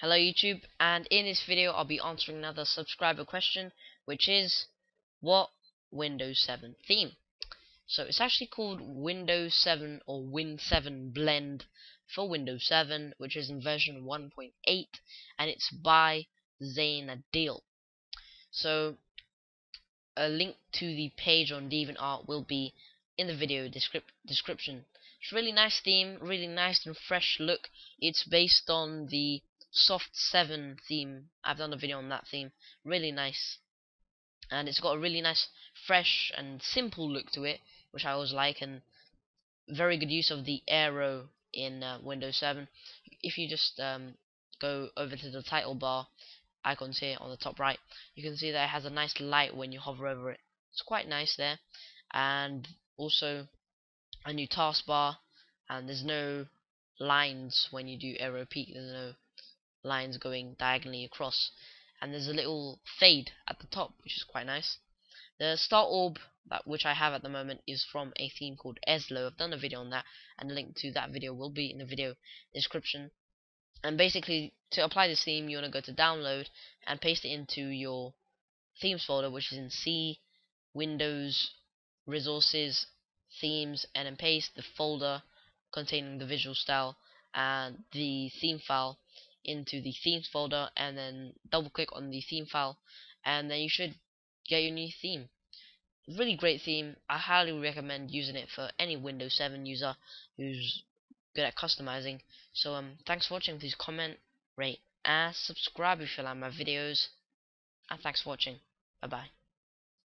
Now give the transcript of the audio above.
Hello YouTube and in this video I'll be answering another subscriber question which is what Windows 7 theme? So it's actually called Windows 7 or Win 7 blend for Windows 7 which is in version 1.8 and it's by Zain Adeel. So a link to the page on DeviantArt will be in the video descrip description. It's really nice theme really nice and fresh look. It's based on the soft 7 theme. I've done a video on that theme. Really nice. And it's got a really nice fresh and simple look to it which I always like and very good use of the Aero in uh, Windows 7 if you just um, go over to the title bar icons here on the top right you can see that it has a nice light when you hover over it. It's quite nice there. And also a new taskbar and there's no lines when you do Aero Peek, there's no lines going diagonally across. And there's a little fade at the top which is quite nice. The star orb that which I have at the moment is from a theme called Eslo. I've done a video on that and the link to that video will be in the video description. And basically to apply this theme you want to go to download and paste it into your themes folder which is in C Windows resources themes and then paste the folder containing the visual style and the theme file into the themes folder and then double click on the theme file and then you should get your new theme. Really great theme. I highly recommend using it for any Windows 7 user who's good at customizing. So um thanks for watching. Please comment rate and subscribe if you like my videos. And thanks for watching. Bye bye